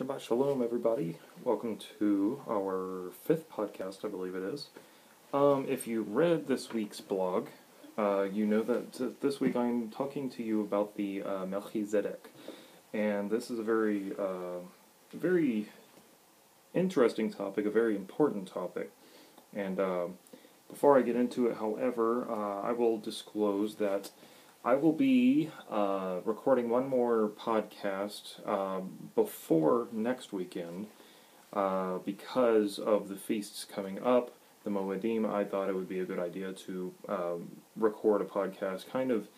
Shabbat Shalom, everybody. Welcome to our fifth podcast, I believe it is. Um, if you read this week's blog, uh, you know that this week I'm talking to you about the uh, Melchizedek. And this is a very, uh, very interesting topic, a very important topic. And uh, before I get into it, however, uh, I will disclose that I will be uh, recording one more podcast um, before next weekend uh, because of the feasts coming up, the Moedim. I thought it would be a good idea to um, record a podcast kind of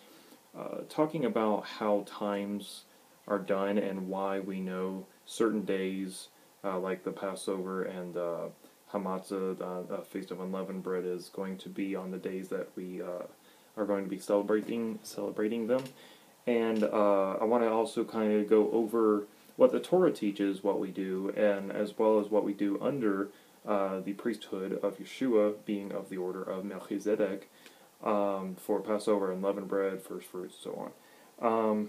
uh, talking about how times are done and why we know certain days, uh, like the Passover and uh, Hamatzah, the Feast of Unleavened Bread, is going to be on the days that we are going to be celebrating celebrating them. And uh, I want to also kind of go over what the Torah teaches, what we do, and as well as what we do under uh, the priesthood of Yeshua, being of the order of Melchizedek, um, for Passover and leavened bread, first fruits, so on. Um,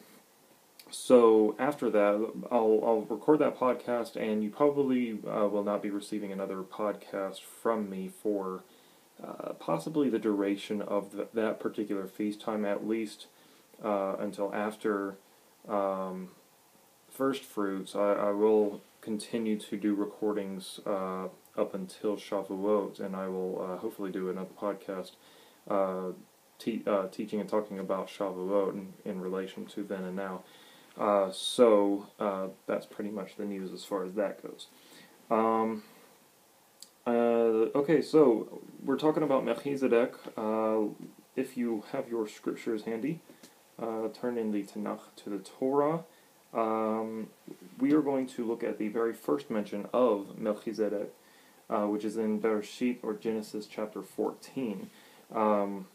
so after that, I'll, I'll record that podcast, and you probably uh, will not be receiving another podcast from me for uh, possibly the duration of the, that particular feast time, at least uh, until after um, first fruits. I, I, will continue to do recordings uh, up until Shavuot, and I will uh, hopefully do another podcast uh, te- teaching and talking about Shavuot in, in relation to then and now. so that's pretty much the news as far as that goes. Um, uh, okay, so we're talking about Melchizedek. Uh, if you have your scriptures handy, uh, turn in the Tanakh to the Torah. Um, we are going to look at the very first mention of Melchizedek, uh, which is in Bereshit or Genesis chapter 14. Um,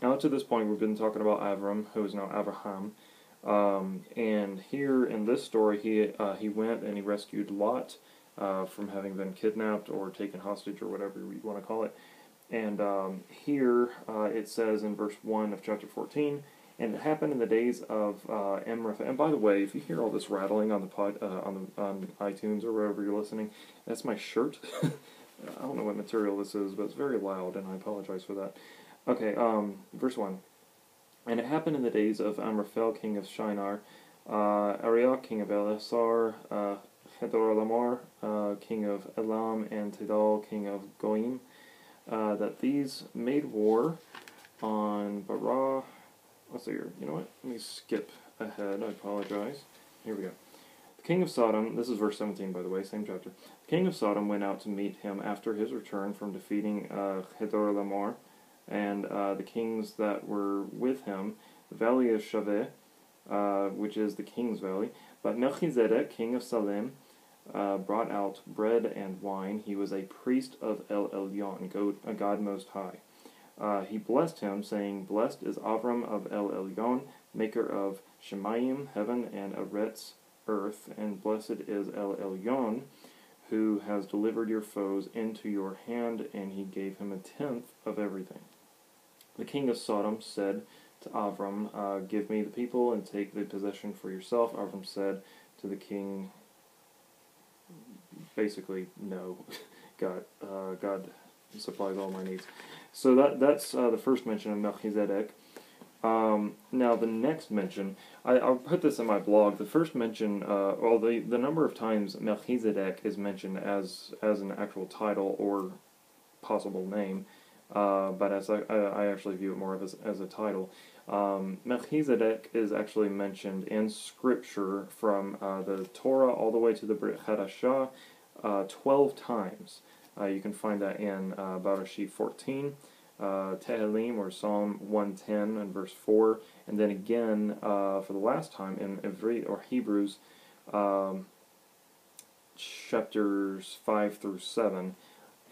now, to this point, we've been talking about Avram, who is now Abraham. Um, and here in this story, he uh, he went and he rescued Lot uh, from having been kidnapped or taken hostage or whatever you want to call it. And um, here uh, it says in verse 1 of chapter 14, and it happened in the days of uh, Amraphel. And by the way, if you hear all this rattling on the pod, uh, on the on iTunes or wherever you're listening, that's my shirt. I don't know what material this is, but it's very loud, and I apologize for that. Okay, um, verse 1. And it happened in the days of Amraphel, king of Shinar, uh, Arioch, king of Elasar, uh, Chedorlaomer, uh, king of Elam, and Tidal, king of Goim, uh, that these made war on Bera. Let's see here. You know what? Let me skip ahead. I apologize. Here we go. The king of Sodom, this is verse 17, by the way, same chapter. The king of Sodom went out to meet him after his return from defeating uh, Chedorlaomer and uh, the kings that were with him, the valley of Shaveh, uh, which is the king's valley. But Melchizedek, king of Salem, uh, brought out bread and wine. He was a priest of El Elyon, a God Most High. Uh, he blessed him, saying, Blessed is Avram of El Elyon, maker of Shemayim, heaven, and Eretz, earth, and blessed is El Elyon, who has delivered your foes into your hand, and he gave him a tenth of everything. The king of Sodom said to Avram, uh, Give me the people and take the possession for yourself. Avram said to the king, basically no. God, uh, God supplies all my needs. So that that's uh, the first mention of Melchizedek. Um, now the next mention, I, will put this in my blog. The first mention, uh, well, the the number of times Melchizedek is mentioned as as an actual title or possible name, uh, but as I, I actually view it more of as as a title. Um, Melchizedek is actually mentioned in Scripture from uh, the Torah all the way to the Brit Hadashah uh, 12 times. Uh, you can find that in uh, Bereshit 14, uh, Tehillim, or Psalm 110 and verse 4, and then again uh, for the last time in Ivrit or Hebrews um, chapters 5 through 7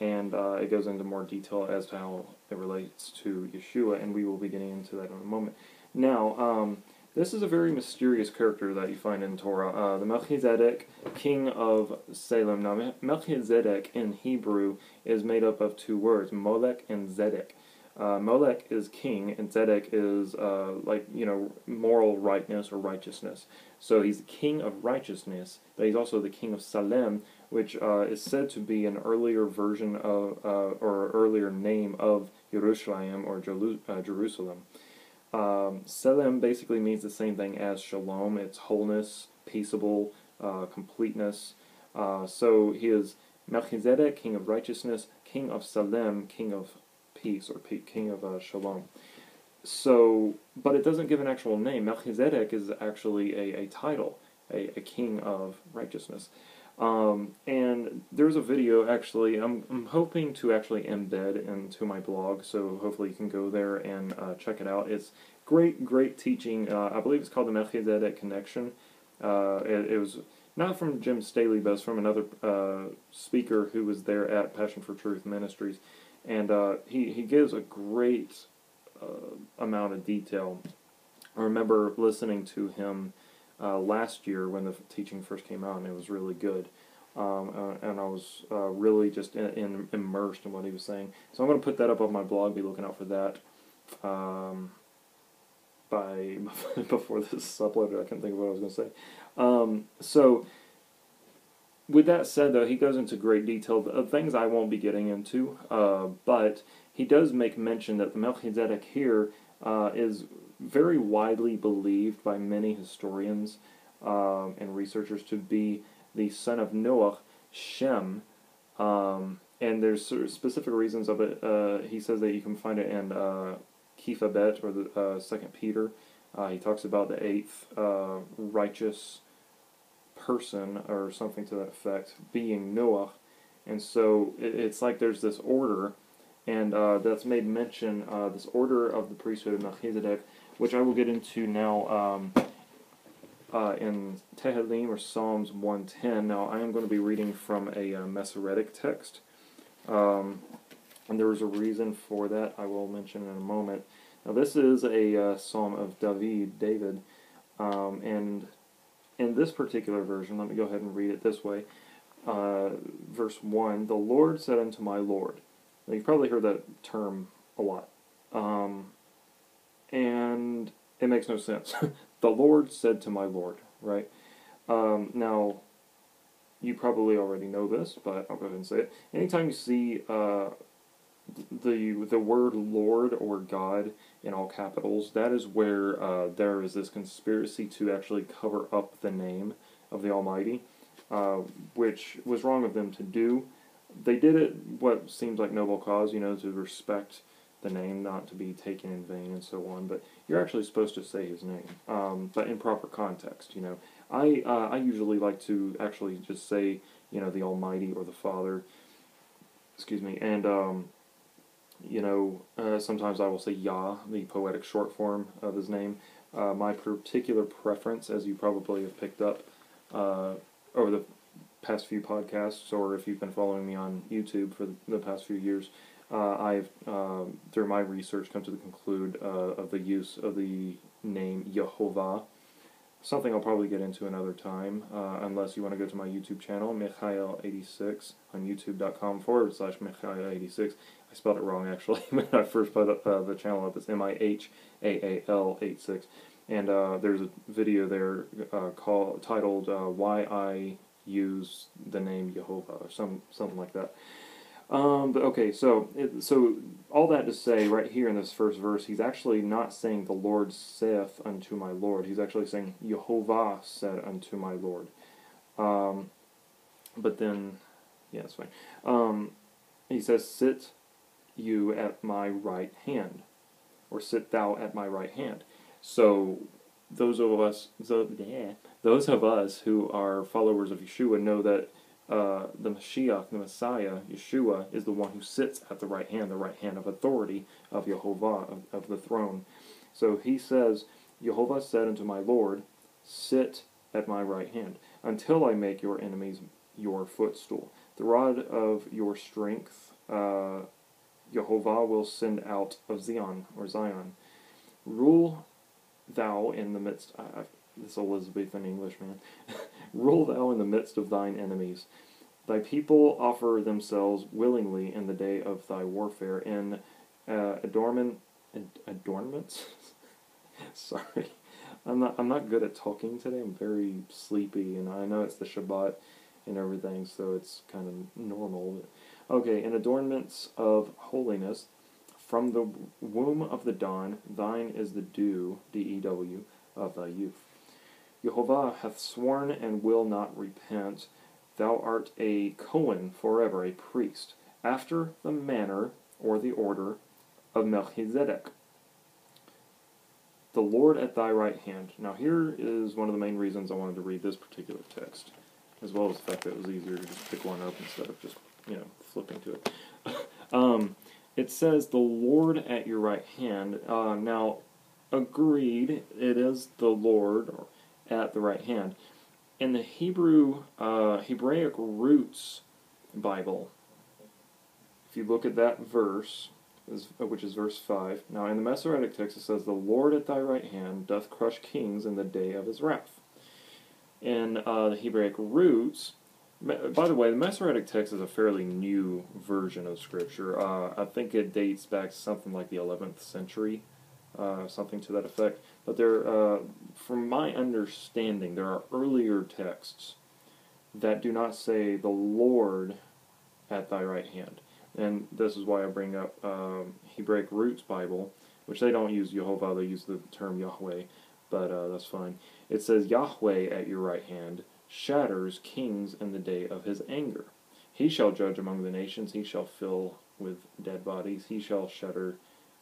and uh, it goes into more detail as to how it relates to Yeshua, and we will be getting into that in a moment. Now, um, this is a very mysterious character that you find in Torah. Uh, the Melchizedek, king of Salem. Now, Melchizedek in Hebrew is made up of two words, Molech and Zedek. Uh, Molech is king, and Zedek is uh, like you know moral rightness or righteousness. So he's the king of righteousness, but he's also the king of Salem, which uh, is said to be an earlier version of, uh, or earlier name of Jerusalem or uh, Jerusalem. Um, Salem basically means the same thing as Shalom. It's wholeness, peaceable, uh, completeness. Uh, so he is Melchizedek, king of righteousness, king of Salem, king of peace, or king of uh, Shalom. So, but it doesn't give an actual name. Melchizedek is actually a, a title, a, a king of righteousness. Um, and there's a video actually, I'm, I'm hoping to actually embed into my blog, so hopefully you can go there and uh, check it out. It's great, great teaching. Uh, I believe it's called the Melchizedek Connection. Uh, it, it, was not from Jim Staley, but it's from another uh, speaker who was there at Passion for Truth Ministries. And uh, he, he gives a great uh, amount of detail. I remember listening to him uh, last year when the teaching first came out, and it was really good. Um, uh, and I was uh, really just in, in, immersed in what he was saying. So I'm going to put that up on my blog. Be looking out for that. Um, by before this is uploaded, I can't think of what I was going to say. Um, so with that said, though, he goes into great detail of things I won't be getting into, uh, but he does make mention that the Melchizedek here uh, is very widely believed by many historians um, and researchers to be the son of Noah, Shem, um, and there's specific reasons of it. Uh, he says that you can find it in uh, Bet or the uh, Second Peter. Uh, he talks about the eighth uh, righteous person or something to that effect being Noah, and so it, it's like there's this order, and uh, that's made mention this order of the priesthood of Melchizedek which I will get into now um, uh, in Tehillim or Psalms 110. Now, I am going to be reading from a uh, Masoretic text, um, and there is a reason for that I will mention in a moment. Now, this is a uh, psalm of David, David, um, and in this particular version, let me go ahead and read it this way. Uh, verse 1 The Lord said unto my Lord. Now, you've probably heard that term a lot. Um, and it makes no sense. the Lord said to my Lord, right? Um, now, you probably already know this, but I'll go ahead and say it. Anytime you see uh, the the word Lord or God in all capitals, that is where uh, there is this conspiracy to actually cover up the name of the Almighty, uh, which was wrong of them to do. They did it what seems like noble cause, you know, to respect the name not to be taken in vain and so on. But you're actually supposed to say his name, um, but in proper context. You know, I uh, I usually like to actually just say you know the Almighty or the Father. Excuse me, and um, you know uh, sometimes I will say Yah, the poetic short form of his name. Uh, my particular preference, as you probably have picked up uh, over the past few podcasts, or if you've been following me on YouTube for the past few years, uh, I've, uh, through my research, come to the conclude uh, of the use of the name Yehovah. Something I'll probably get into another time, uh, unless you want to go to my YouTube channel, Mihaal86, on youtube.com forward slash Mihaal86. I spelled it wrong, actually, when I first put up, uh, the channel up. It's M-I-H-A-A-L 86. And uh, there's a video there called, titled Why I Use the Name Yehovah, or some, something like that. Um, but okay, so it, so all that to say, right here in this first verse, he's actually not saying the Lord saith unto my Lord. He's actually saying Jehovah said unto my Lord. Um, but then, yeah, that's fine. Um, he says, "Sit you at my right hand," or "Sit thou at my right hand." So those of us, those of us who are followers of Yeshua know that uh, the Mashiach, the Messiah, Yeshua, is the one who sits at the right hand, the right hand of authority of Jehovah, of, of the throne. So he says, Jehovah said unto my Lord, Sit at my right hand, until I make your enemies your footstool. The rod of your strength, uh, Jehovah will send out of Zion, or Zion. Rule thou in the midst. I, this Elizabethan English man. Rule thou in the midst of thine enemies. Thy people offer themselves willingly in the day of thy warfare in uh, adornment, ad- adornments. Sorry, I'm not I'm not good at talking today. I'm very sleepy, and I know it's the Shabbat and everything, so it's kind of normal. Okay, and adornments of holiness. From the womb of the dawn, thine is the dew, D E W, of thy youth. Jehovah hath sworn and will not repent. Thou art a Cohen forever, a priest, after the manner or the order of Melchizedek. The Lord at thy right hand. Now, here is one of the main reasons I wanted to read this particular text, as well as the fact that it was easier to just pick one up instead of just, you know, flipping to it. um, it says, The Lord at your right hand. Uh, now, agreed, it is the Lord at the right hand. In the Hebrew, uh, Hebraic Roots Bible, if you look at that verse, which is verse 5, now in the Masoretic text it says, The Lord at thy right hand doth crush kings in the day of his wrath. In uh, the Hebraic Roots, by the way, the Masoretic text is a fairly new version of Scripture. Uh, I think it dates back to something like the 11th century, uh, something to that effect. But there, uh, from my understanding, there are earlier texts that do not say the Lord at thy right hand. And this is why I bring up um, Hebraic Roots Bible, which they don't use Jehovah, they use the term Yahweh, but uh, that's fine. It says, Yahweh at your right hand shatters kings in the day of his anger. He shall judge among the nations, he shall fill with dead bodies, he shall shatter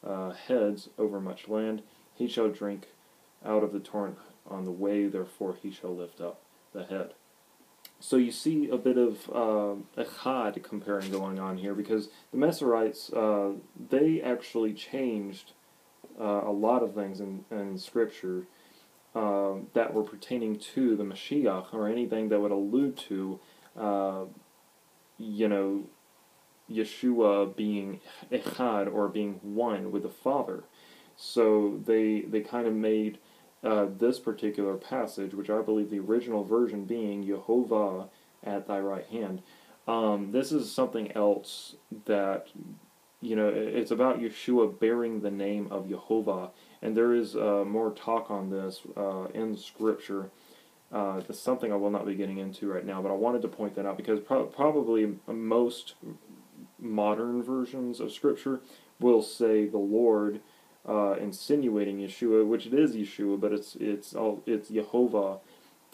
uh, heads over much land, he shall drink out of the torrent on the way, therefore he shall lift up the head. So you see a bit of uh, echad comparing going on here because the Masoretes, uh, they actually changed uh, a lot of things in, in Scripture uh, that were pertaining to the Mashiach or anything that would allude to, uh, you know, Yeshua being echad or being one with the Father. So they they kind of made uh, this particular passage, which I believe the original version being Jehovah at thy right hand. Um, this is something else that, you know, it's about Yeshua bearing the name of Jehovah, and there is uh, more talk on this uh, in Scripture. Uh, it's something I will not be getting into right now, but I wanted to point that out because pro- probably most modern versions of Scripture will say the Lord uh, insinuating Yeshua, which it is Yeshua, but it's it's all it's Jehovah,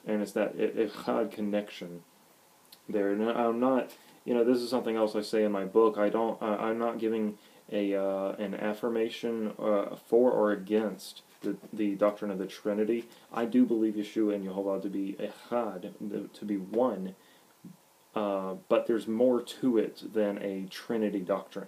and it's that echad connection there. And I'm not, you know, this is something else I say in my book. I don't, uh, I'm not giving a uh, an affirmation uh, for or against the the doctrine of the Trinity. I do believe Yeshua and Yehovah to be echad, to be one. Uh, but there's more to it than a Trinity doctrine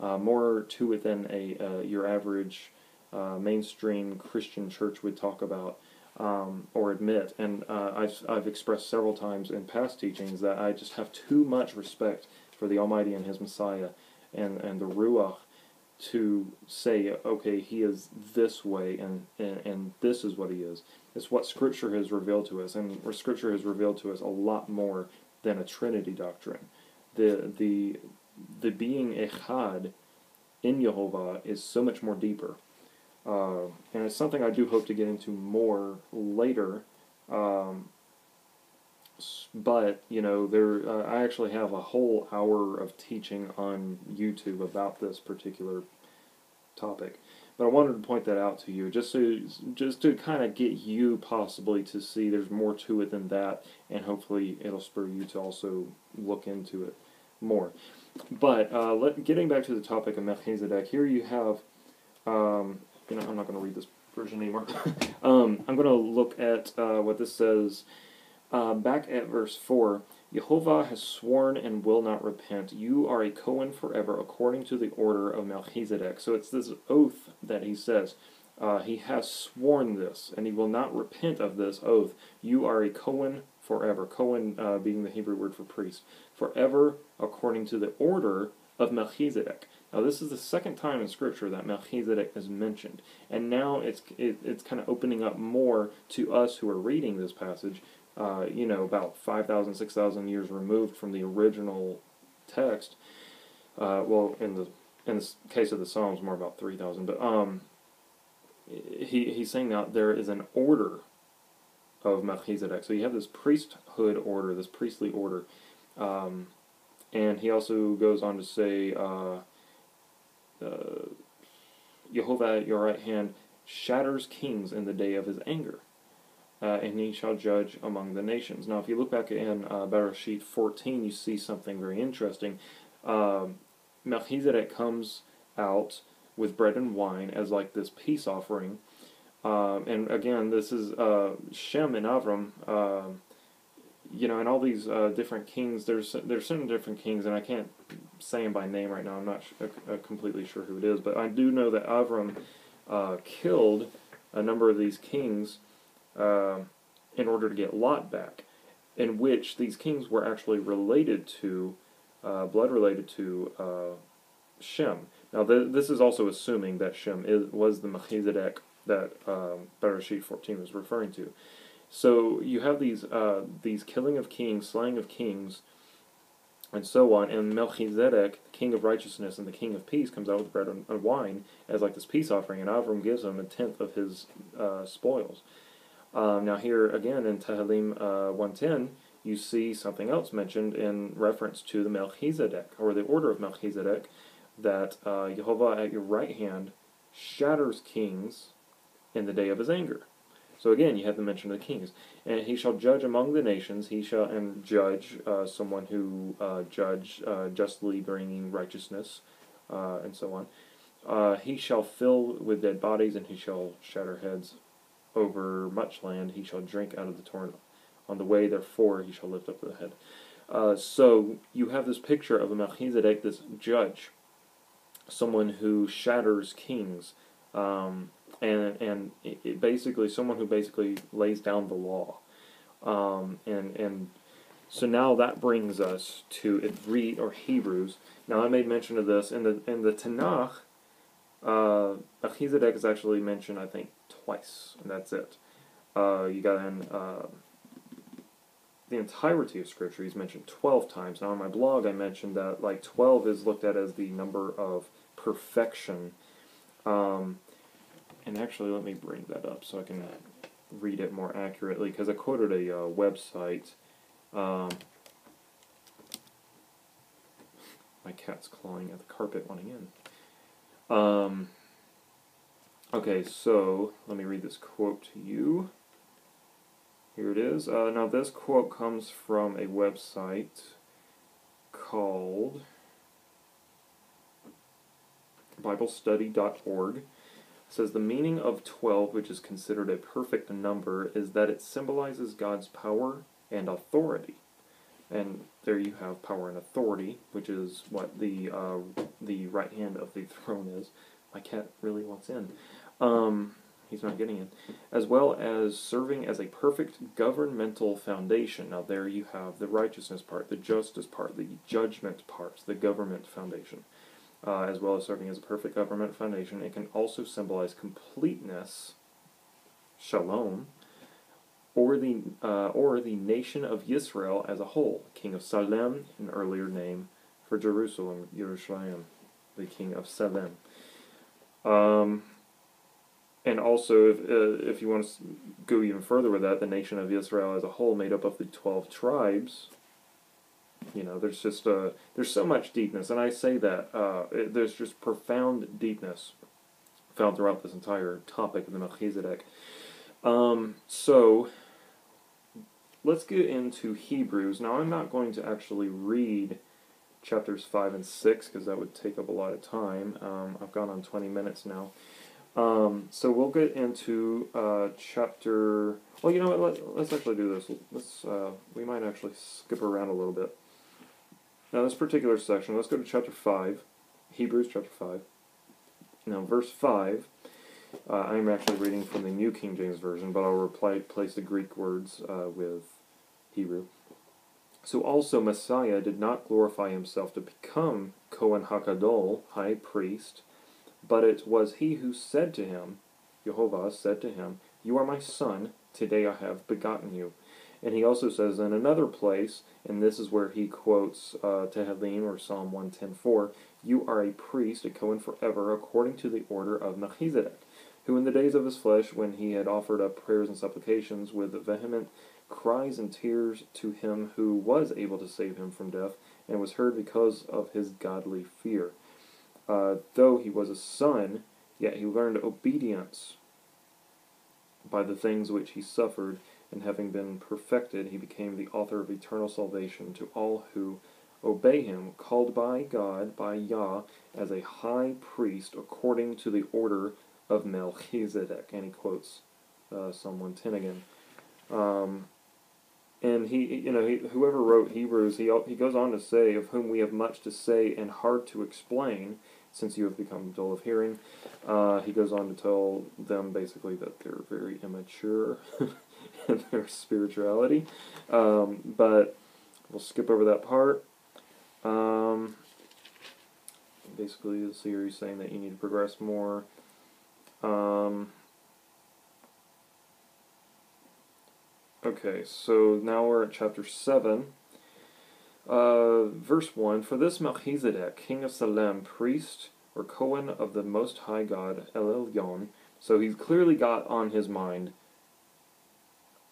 uh, more to it than a uh, your average uh, mainstream Christian church would talk about um, or admit. And uh, I've I've expressed several times in past teachings that I just have too much respect for the Almighty and His Messiah and and the Ruach to say, okay, He is this way and and, and this is what He is. It's what Scripture has revealed to us, and Scripture has revealed to us a lot more than a Trinity doctrine. The the the being echad in Yehovah is so much more deeper. Uh, and it's something I do hope to get into more later. Um, but you know, there uh, I actually have a whole hour of teaching on YouTube about this particular topic. But I wanted to point that out to you, just so just to kind of get you possibly to see there's more to it than that, and hopefully it'll spur you to also look into it more. But uh, let, getting back to the topic of Melchizedek, here you have, um, you know, I'm not going to read this version anymore. um, I'm going to look at uh, what this says uh, back at verse 4. Jehovah has sworn and will not repent. You are a Cohen forever according to the order of Melchizedek. So it's this oath that he says. Uh, he has sworn this, and he will not repent of this oath. You are a Cohen forever. Cohen uh, being the Hebrew word for priest. Forever according to the order of Melchizedek. Now, this is the second time in Scripture that Melchizedek is mentioned, and now it's it, it's kind of opening up more to us who are reading this passage. Uh, you know, about 5,000, 6,000 years removed from the original text. Uh, well, in the in the case of the Psalms, more about 3,000. But um, he he's saying now there is an order of Melchizedek. So you have this priesthood order, this priestly order, um, and he also goes on to say, uh, uh, Jehovah at your right hand shatters kings in the day of his anger. Uh, and he shall judge among the nations. Now, if you look back in uh, Bereshit 14, you see something very interesting. Uh, Melchizedek comes out with bread and wine as like this peace offering. Um, and again, this is uh, Shem and Avram. Uh, you know, and all these uh, different kings. There's there's certain different kings, and I can't say them by name right now. I'm not sh- uh, uh, completely sure who it is, but I do know that Avram uh, killed a number of these kings in order to get Lot back, in which these kings were actually related to, blood related to Shem. Now, th- this is also assuming that Shem is, was the Melchizedek that um, Bereshit 14 was referring to. So you have these uh, these killing of kings, slaying of kings, and so on. And Melchizedek, the king of righteousness and the king of peace, comes out with bread and, wine as like this peace offering, and Avram gives him a tenth of his uh, spoils. Um, now here again in Tehillim uh, 110, you see something else mentioned in reference to the Melchizedek, or the order of Melchizedek, that uh, Jehovah at your right hand shatters kings in the day of his anger. So again, you have the mention of the kings. And he shall judge among the nations, he shall, and judge uh, someone who uh, judge uh, justly bringing righteousness, uh, and so on. Uh, he shall fill with dead bodies, and he shall shatter heads over much land. He shall drink out of the torrent on the way, therefore he shall lift up the head. Uh, so you have this picture of a Melchizedek, this judge, someone who shatters kings. Um, and and it, basically someone who basically lays down the law, um, and and so now that brings us to Ivrit or Hebrews. Now I made mention of this in the in the Tanakh. Uh, Melchizedek is actually mentioned, I think, twice, and that's it. Uh, you got in uh, the entirety of Scripture. He's mentioned twelve times. Now on my blog, I mentioned that like twelve is looked at as the number of perfection. Um, and actually, let me bring that up so I can read it more accurately because I quoted a uh, website. Um, my cat's clawing at the carpet wanting in. Um, okay, so let me read this quote to you. Here it is. Uh, now, this quote comes from a website called BibleStudy.org says the meaning of 12, which is considered a perfect number, is that it symbolizes God's power and authority. And there you have power and authority, which is what the uh, the right hand of the throne is. My cat really wants in. Um, he's not getting in. As well as serving as a perfect governmental foundation. Now there you have the righteousness part, the justice part, the judgment part, the government foundation uh, as well as serving as a perfect government foundation. It can also symbolize completeness, shalom, or the uh, or the nation of Israel as a whole. King of Salem, an earlier name for Jerusalem, Yerushalayim, the king of Salem. Um, and also, if uh, if you want to go even further with that, the nation of Israel as a whole, made up of the twelve tribes, you know, there's just uh, there's so much deepness, and I say that uh, it, there's just profound deepness found throughout this entire topic of the Melchizedek. Um, so let's get into Hebrews. Now, I'm not going to actually read chapters 5 and 6 because that would take up a lot of time. Um, I've gone on 20 minutes now. Um, so we'll get into uh, chapter. Well, you know what? Let, us actually do this. Let's. Uh, we might actually skip around a little bit. Now, this particular section, let's go to chapter 5, Hebrews chapter 5. Now, verse 5, uh, I'm actually reading from the New King James Version, but I'll replace the Greek words uh, with Hebrew. So also Messiah did not glorify himself to become Kohen HaGadol, high priest, but it was he who said to him, Jehovah said to him, You are my son, today I have begotten you. And he also says in another place, and this is where he quotes uh, Tehillim or Psalm 110.4, You are a priest, a Cohen forever, according to the order of Melchizedek, who in the days of his flesh, when he had offered up prayers and supplications with vehement cries and tears to him who was able to save him from death, and was heard because of his godly fear. Uh, though he was a son, yet he learned obedience by the things which he suffered, and having been perfected, he became the author of eternal salvation to all who obey him, called by God, by Yah, as a high priest according to the order of Melchizedek. And he quotes uh, Psalm 110 again. Um, and he, you know, he, whoever wrote Hebrews, he he goes on to say, "Of whom we have much to say and hard to explain, since you have become dull of hearing." Uh, he goes on to tell them basically that they're very immature in their spirituality. Um, but we'll skip over that part. Um, basically, the series saying that you need to progress more. Um, okay, so now we're at chapter 7. Uh, verse 1 For this Melchizedek, king of Salem, priest or Cohen of the Most High God, El Elyon, so he's clearly got on his mind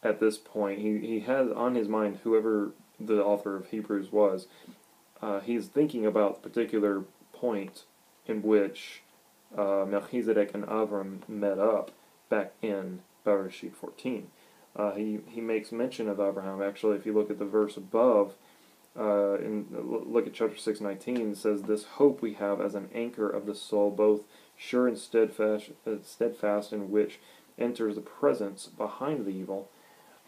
at this point, he, he has on his mind whoever the author of Hebrews was, uh, he's thinking about the particular point in which uh, Melchizedek and Avram met up back in Bereshit 14. Uh, he he makes mention of Abraham. Actually, if you look at the verse above, uh, in look at chapter six nineteen, says, "This hope we have as an anchor of the soul, both sure and steadfast, uh, steadfast, in which enters the presence behind the evil,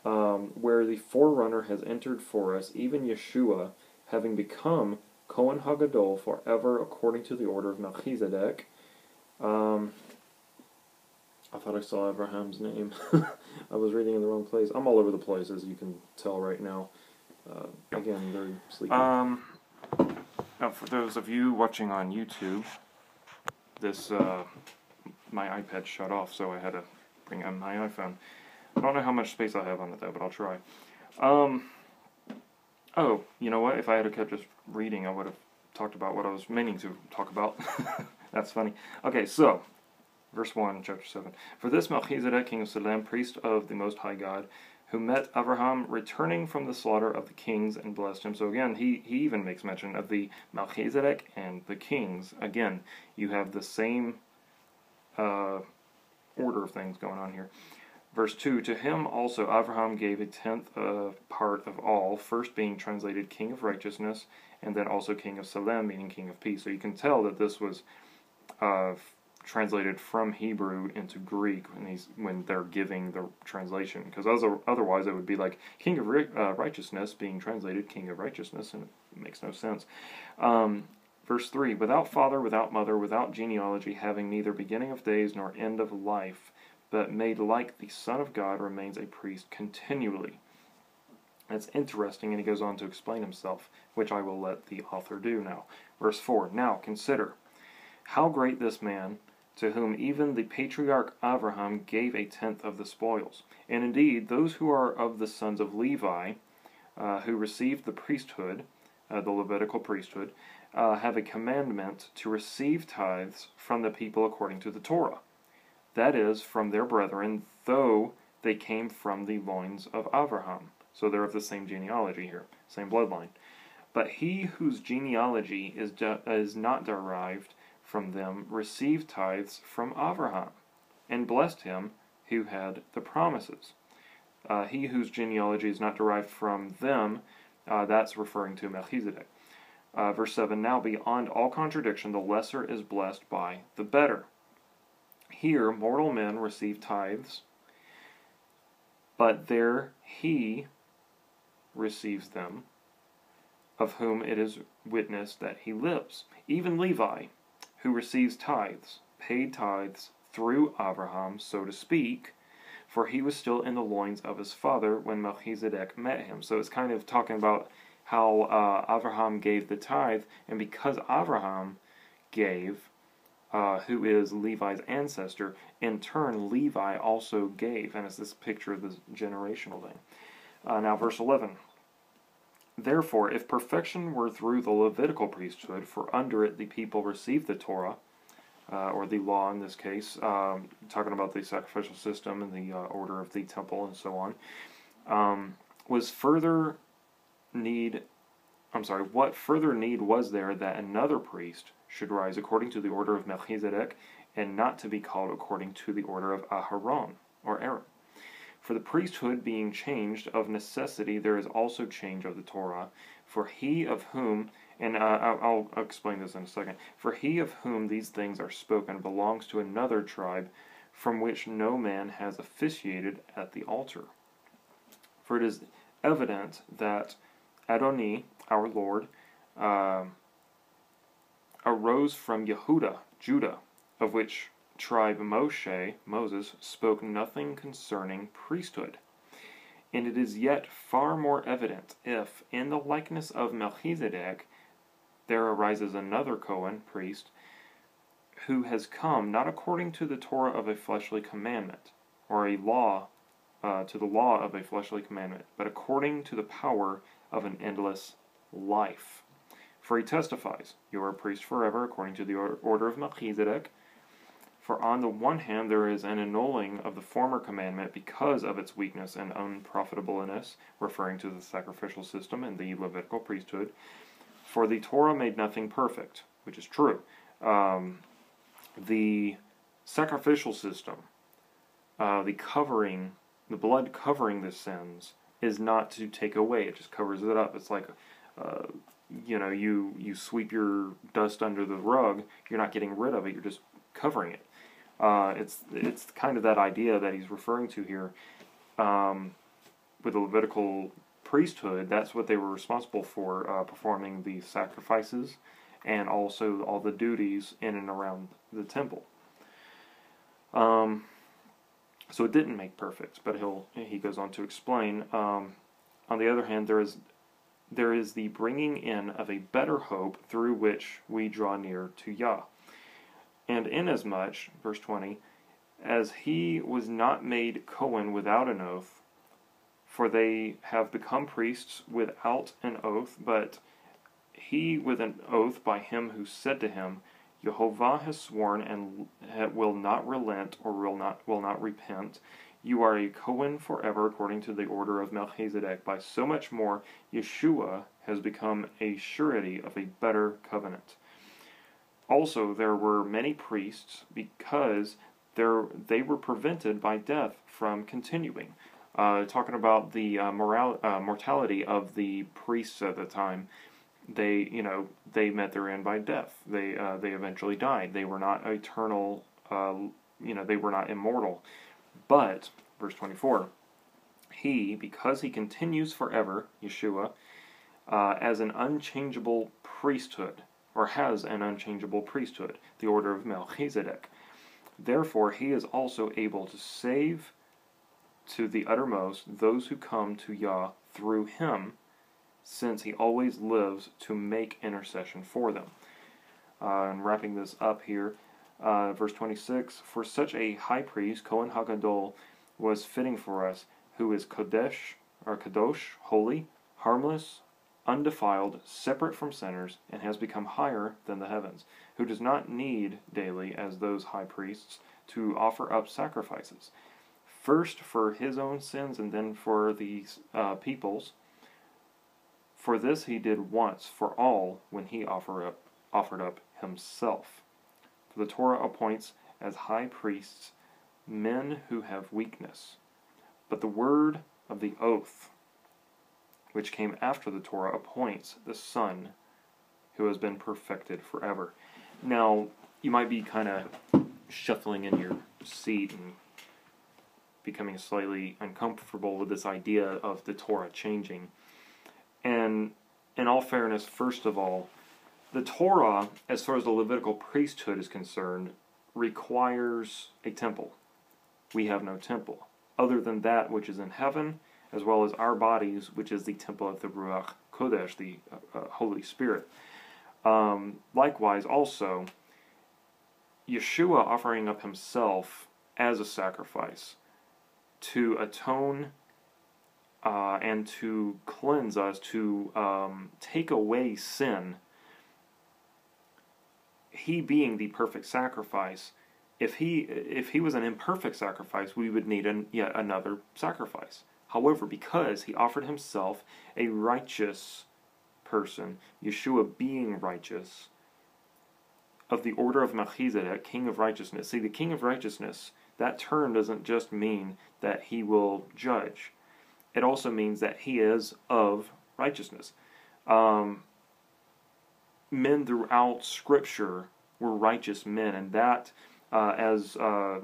um, where the forerunner has entered for us, even Yeshua." having become Cohen Hagadol forever according to the order of Melchizedek. Um, I thought I saw Abraham's name. I was reading in the wrong place. I'm all over the place, as you can tell right now. Uh, again, very sleepy. Um, now, for those of you watching on YouTube, this uh, my iPad shut off, so I had to bring on my iPhone. I don't know how much space I have on it though, but I'll try. Um, Oh, you know what? If I had kept just reading, I would have talked about what I was meaning to talk about. That's funny. Okay, so, verse 1, chapter 7. For this Melchizedek, king of Salem, priest of the Most High God, who met Abraham returning from the slaughter of the kings and blessed him. So again, he, he even makes mention of the Melchizedek and the kings. Again, you have the same uh, order of things going on here. Verse 2 To him also Abraham gave a tenth uh, part of all, first being translated king of righteousness, and then also king of Salem, meaning king of peace. So you can tell that this was uh, translated from Hebrew into Greek when, he's, when they're giving the translation, because otherwise it would be like king of uh, righteousness being translated king of righteousness, and it makes no sense. Um, verse 3 Without father, without mother, without genealogy, having neither beginning of days nor end of life but made like the Son of God, remains a priest continually. That's interesting, and he goes on to explain himself, which I will let the author do now. Verse 4 Now consider how great this man, to whom even the patriarch Abraham gave a tenth of the spoils. And indeed, those who are of the sons of Levi, uh, who received the priesthood, uh, the Levitical priesthood, uh, have a commandment to receive tithes from the people according to the Torah that is, from their brethren, though they came from the loins of Abraham. So they're of the same genealogy here, same bloodline. But he whose genealogy is, de- is not derived from them received tithes from Abraham, and blessed him who had the promises. Uh, he whose genealogy is not derived from them, uh, that's referring to Melchizedek. Uh, verse 7 Now beyond all contradiction, the lesser is blessed by the better. Here, mortal men receive tithes, but there he receives them, of whom it is witnessed that he lives. Even Levi, who receives tithes, paid tithes through Abraham, so to speak, for he was still in the loins of his father when Melchizedek met him. So it's kind of talking about how uh, Abraham gave the tithe, and because Abraham gave, uh, who is Levi's ancestor, in turn, Levi also gave. And it's this picture of this generational thing. Uh, now, verse 11. Therefore, if perfection were through the Levitical priesthood, for under it the people received the Torah, uh, or the law in this case, um, talking about the sacrificial system and the uh, order of the temple and so on, um, was further need. I'm sorry, what further need was there that another priest should rise according to the order of Melchizedek and not to be called according to the order of Aharon or Aaron? For the priesthood being changed, of necessity there is also change of the Torah. For he of whom and uh, I'll, explain this in a second. For he of whom these things are spoken belongs to another tribe from which no man has officiated at the altar. For it is evident that Adoni, our Lord, uh, arose from Yehuda, Judah, of which tribe Moshe, Moses, spoke nothing concerning priesthood. And it is yet far more evident if, in the likeness of Melchizedek, there arises another Cohen, priest, who has come not according to the Torah of a fleshly commandment, or a law, uh, to the law of a fleshly commandment, but according to the power of an endless life. For he testifies, You are a priest forever, according to the order of Melchizedek. For on the one hand, there is an annulling of the former commandment because of its weakness and unprofitableness, referring to the sacrificial system and the Levitical priesthood. For the Torah made nothing perfect, which is true. Um, the sacrificial system, uh, the covering, the blood covering the sins, is not to take away. It just covers it up. It's like, uh, you know, you you sweep your dust under the rug. You're not getting rid of it. You're just covering it. Uh, it's it's kind of that idea that he's referring to here um, with the Levitical priesthood, that's what they were responsible for uh, performing the sacrifices and also all the duties in and around the temple. Um, so it didn't make perfect, but he'll he goes on to explain. Um, on the other hand, there is there is the bringing in of a better hope through which we draw near to Yah. And inasmuch, verse 20, as he was not made Cohen without an oath, for they have become priests without an oath, but he with an oath by him who said to him, Jehovah has sworn and will not relent or will not will not repent. You are a Cohen forever according to the order of Melchizedek. By so much more, Yeshua has become a surety of a better covenant. Also, there were many priests because there, they were prevented by death from continuing uh, talking about the uh, uh, mortality of the priests at the time. They, you know, they met their end by death. They, uh, they eventually died. They were not eternal. Uh, you know, they were not immortal. But verse twenty-four, he, because he continues forever, Yeshua, uh, as an unchangeable priesthood, or has an unchangeable priesthood, the order of Melchizedek. Therefore, he is also able to save to the uttermost those who come to Yah through him, since he always lives to make intercession for them. Uh, and wrapping this up here, uh, verse 26 For such a high priest, Kohen Hagadol, was fitting for us, who is Kodesh, or Kadosh, holy, harmless, undefiled, separate from sinners, and has become higher than the heavens, who does not need daily, as those high priests, to offer up sacrifices first for his own sins and then for the uh, people's. For this he did once for all when he offer up, offered up himself. The Torah appoints as high priests men who have weakness. But the word of the oath, which came after the Torah, appoints the Son who has been perfected forever. Now, you might be kind of shuffling in your seat and becoming slightly uncomfortable with this idea of the Torah changing. And in all fairness, first of all, the Torah, as far as the Levitical priesthood is concerned, requires a temple. We have no temple. Other than that which is in heaven, as well as our bodies, which is the temple of the Ruach Kodesh, the uh, uh, Holy Spirit. Um, likewise, also, Yeshua offering up himself as a sacrifice to atone uh, and to cleanse us, to um, take away sin, he being the perfect sacrifice, if he if he was an imperfect sacrifice, we would need an, yet another sacrifice. However, because he offered himself a righteous person, Yeshua being righteous, of the order of Melchizedek, king of righteousness. See, the king of righteousness, that term doesn't just mean that he will judge. It also means that he is of righteousness. Um, men throughout Scripture were righteous men, and that, uh, as uh,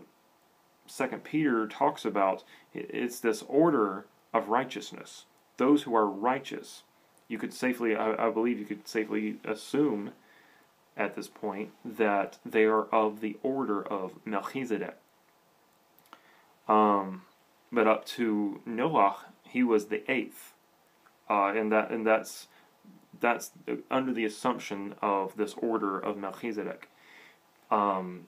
Second Peter talks about, it's this order of righteousness. Those who are righteous, you could safely, I, I believe, you could safely assume at this point that they are of the order of Melchizedek. Um, but up to Noah, he was the eighth, uh, and that and that's that's under the assumption of this order of Melchizedek. Um,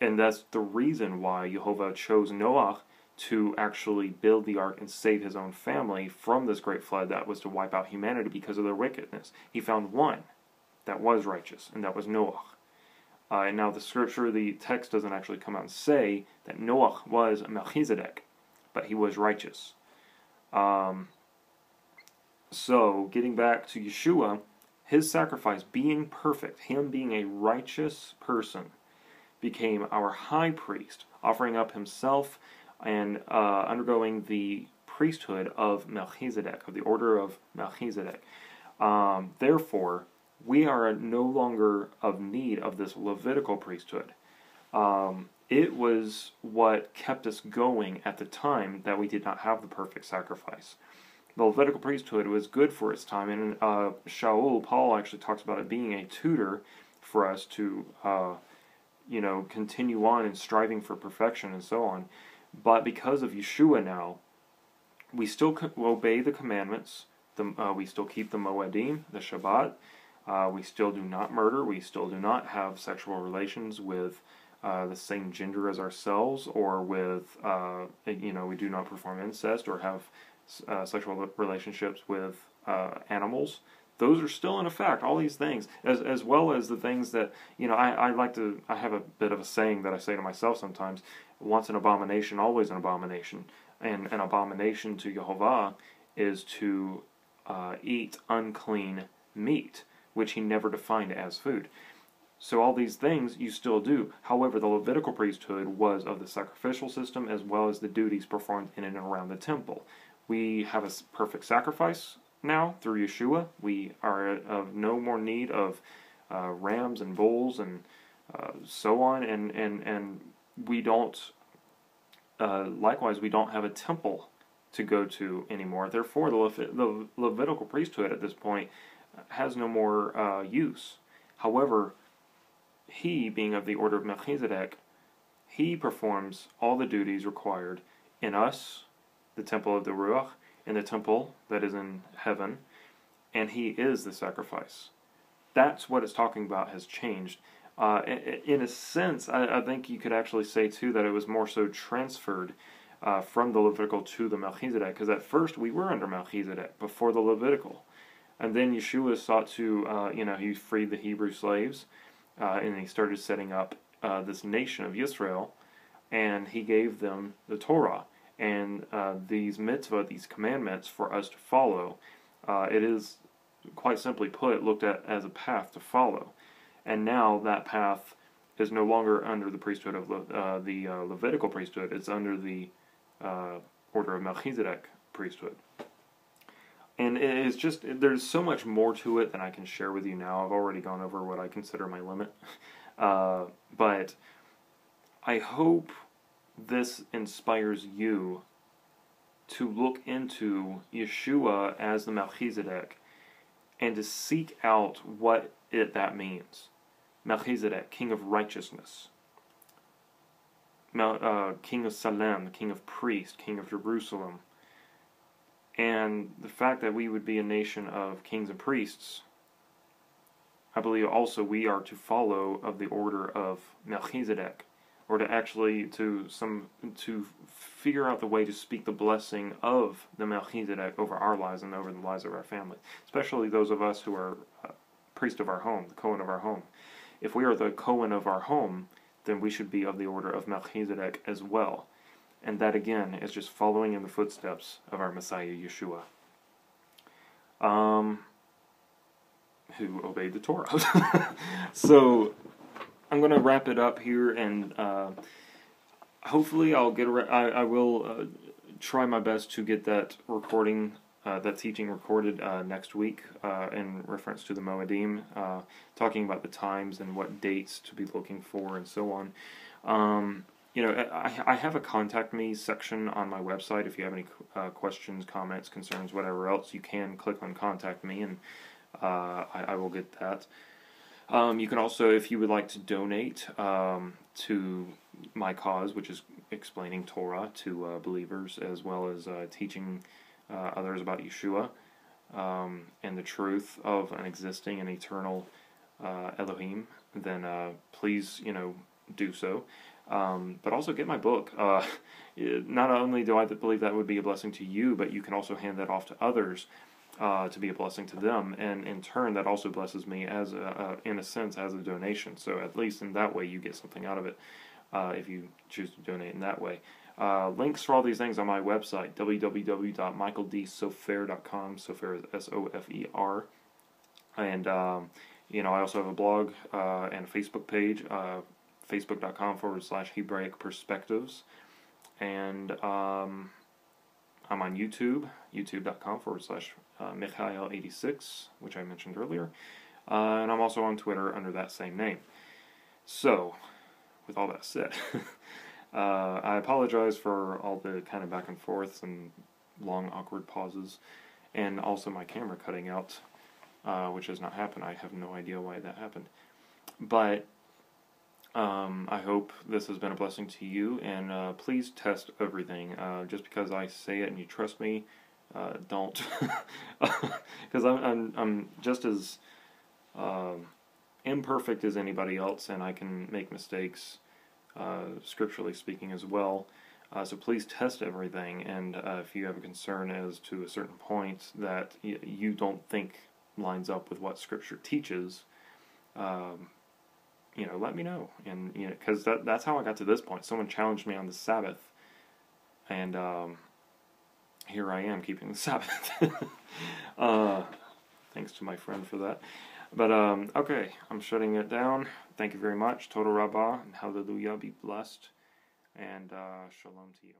and that's the reason why Jehovah chose Noah to actually build the ark and save his own family from this great flood that was to wipe out humanity because of their wickedness. He found one that was righteous, and that was Noah. Uh, and now the scripture, the text doesn't actually come out and say that Noah was Melchizedek, but he was righteous. Um, so, getting back to Yeshua, his sacrifice being perfect, him being a righteous person, became our high priest, offering up himself and uh, undergoing the priesthood of Melchizedek, of the order of Melchizedek. Um, therefore, we are no longer of need of this Levitical priesthood. Um, it was what kept us going at the time that we did not have the perfect sacrifice. The Levitical priesthood was good for its time, and uh, Shaul, Paul actually talks about it being a tutor for us to, uh, you know, continue on in striving for perfection and so on. But because of Yeshua now, we still obey the commandments. The, uh, we still keep the Moedim, the Shabbat. Uh, we still do not murder. We still do not have sexual relations with uh, the same gender as ourselves, or with, uh, you know, we do not perform incest or have uh, sexual relationships with uh, animals. Those are still in effect. All these things, as as well as the things that you know, I, I like to. I have a bit of a saying that I say to myself sometimes: "Once an abomination, always an abomination." And an abomination to Jehovah is to uh, eat unclean meat which he never defined as food. So all these things you still do. However, the Levitical priesthood was of the sacrificial system as well as the duties performed in and around the temple. We have a perfect sacrifice now through Yeshua. We are of no more need of uh, rams and bulls and uh, so on, and and and we don't. Uh, likewise, we don't have a temple to go to anymore. Therefore, the, Le- the Levitical priesthood at this point has no more uh, use. However, he, being of the order of Melchizedek, he performs all the duties required in us, the temple of the Ruach, in the temple that is in heaven, and he is the sacrifice. That's what it's talking about has changed. Uh, in a sense, I, I, think you could actually say too that it was more so transferred uh, from the Levitical to the Melchizedek, because at first we were under Melchizedek before the Levitical. And then Yeshua sought to, uh, you know, he freed the Hebrew slaves, uh, and he started setting up uh, this nation of Israel, and he gave them the Torah and uh, these mitzvah, these commandments for us to follow. Uh, it is, quite simply put, looked at as a path to follow. And now that path is no longer under the priesthood of Le- uh, the Levitical priesthood, it's under the order of Melchizedek priesthood and it's just there's so much more to it than I can share with you now. I've already gone over what I consider my limit, uh, but I hope this inspires you to look into Yeshua as the Melchizedek and to seek out what it that means. Melchizedek, king of righteousness. Mel, uh, king of Salem, king of priests, king of Jerusalem and the fact that we would be a nation of kings and priests, I believe also we are to follow of the order of Melchizedek, or to actually to some to figure out the way to speak the blessing of the Melchizedek over our lives and over the lives of our family, especially those of us who are uh, priest of our home, the Cohen of our home. if we are the Cohen of our home, then we should be of the order of Melchizedek as well. And that again is just following in the footsteps of our Messiah Yeshua. Um, who obeyed the Torah. so I'm going to wrap it up here, and uh, hopefully I'll get. Re- I, will uh, try my best to get that recording, uh, that teaching recorded uh, next week uh, in reference to the Moedim, uh, talking about the times and what dates to be looking for and so on. Um, you know, I, I have a contact me section on my website. If you have any questions, comments, concerns, whatever else, you can click on contact me and I, I, will get that. Um, you can also, if you would like to donate um, to my cause, which is explaining Torah to uh, believers as well as uh, teaching uh, others about Yeshua um, and the truth of an existing and eternal uh, Elohim, then please, you know, do so. Um, but also get my book. Uh, not only do I believe that would be a blessing to you, but you can also hand that off to others uh, to be a blessing to them, and in turn, that also blesses me as a, in a sense as a donation. So at least in that way, you get something out of it uh, if you choose to donate in that way. Uh, links for all these things on my website www.michaeldsofer.com. Sofer is S O F E R, and um, you know I also have a blog uh, and a Facebook page uh, facebook.com forward slash Hebraic Perspectives. And um, I'm on YouTube, youtube.com forward slash uh, Mihaal86, which I mentioned earlier. Uh, and I'm also on Twitter under that same name. So, with all that said, uh, I apologize for all the kind of back and forths and long, awkward pauses, and also my camera cutting out, uh, which has not happened. I have no idea why that happened. But um, I hope this has been a blessing to you, and uh, please test everything. Uh, just because I say it and you trust me, uh, don't, because I'm, I'm I'm just as um, imperfect as anybody else, and I can make mistakes, uh, scripturally speaking as well. Uh, so please test everything, and uh, if you have a concern as to a certain point that y- you don't think lines up with what Scripture teaches. Um, you know, let me know. And, you know, because that, that's how I got to this point. Someone challenged me on the Sabbath, and um, here I am keeping the Sabbath. uh, thanks to my friend for that. But, um, okay, I'm shutting it down. Thank you very much. Todah Rabbah and hallelujah. Be blessed. And uh, shalom to you.